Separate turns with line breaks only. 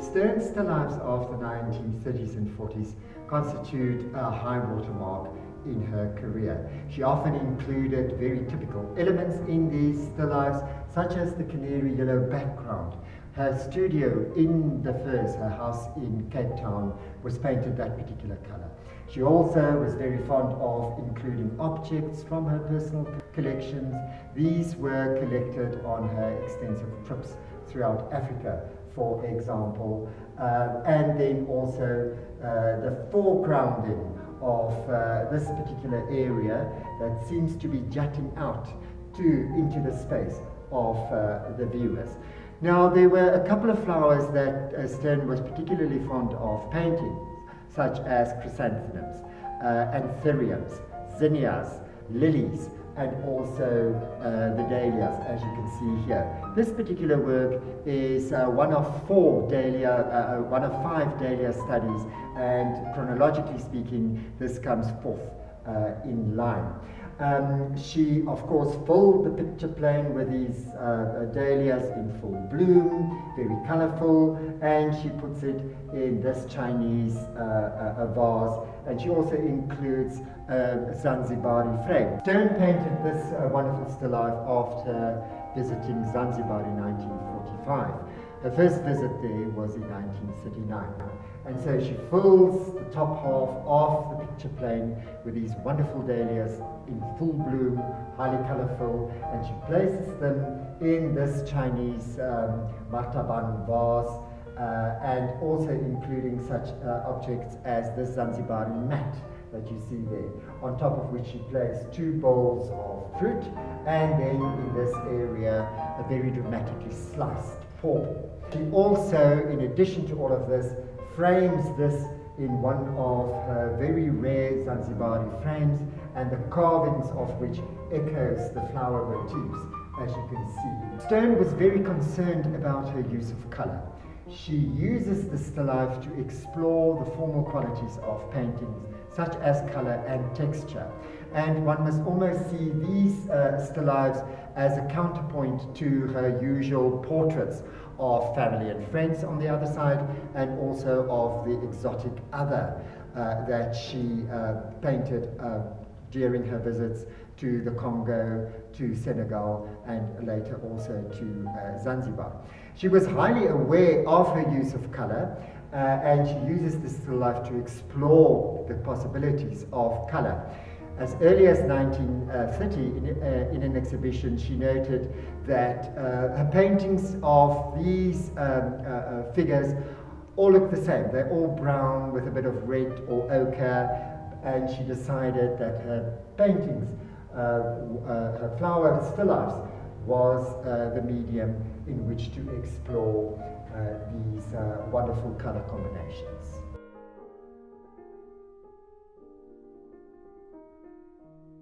Stern's lifes of the 1930s and 40s constitute a high watermark in her career. She often included very typical elements in these still lifes, such as the canary yellow background. Her studio in the Firs, her house in Cape Town, was painted that particular colour. She also was very fond of including objects from her personal collections. These were collected on her extensive trips throughout Africa, for example, uh, and then also uh, the foregrounding of uh, this particular area that seems to be jutting out to into the space of uh, the viewers. Now there were a couple of flowers that uh, Stern was particularly fond of painting, such as chrysanthemums, uh, anthuriums, zinnias, lilies, and also uh, the dahlias, as you can see here. This particular work is uh, one of four dahlia, uh, uh, one of five dahlia studies, and chronologically speaking, this comes fourth in line. Um, she, of course, filled the picture plane with these uh, dahlias in full bloom, very colorful, and she puts it in this Chinese uh, uh, vase, and she also includes uh, Zanzibari frame. Stern painted this uh, wonderful still life after visiting Zanzibar in 1945. Her first visit there was in 1939. And so she fills the top half of the picture plane with these wonderful dahlias in full bloom, highly colorful, and she places them in this Chinese um, martaban vase, uh, and also including such uh, objects as this Zanzibari mat that you see there, on top of which she placed two bowls of fruit, and then in this area, a very dramatically sliced pawpaw. She also, in addition to all of this, frames this in one of her very rare Zanzibari frames, and the carvings of which echoes the flower motifs, as you can see. Stern was very concerned about her use of color. She uses the still life to explore the formal qualities of paintings, such as color and texture. And one must almost see these uh, still lives as a counterpoint to her usual portraits of family and friends on the other side, and also of the exotic other uh, that she uh, painted uh, during her visits to the Congo, to Senegal, and later also to uh, Zanzibar. She was highly aware of her use of color, uh, and she uses this still life to explore the possibilities of color. As early as 1930, in, uh, in an exhibition, she noted that uh, her paintings of these um, uh, uh, figures all look the same. They're all brown with a bit of red or ochre, and she decided that her paintings, uh, her flower still lifes, was uh, the medium in which to explore uh, these uh, wonderful color combinations.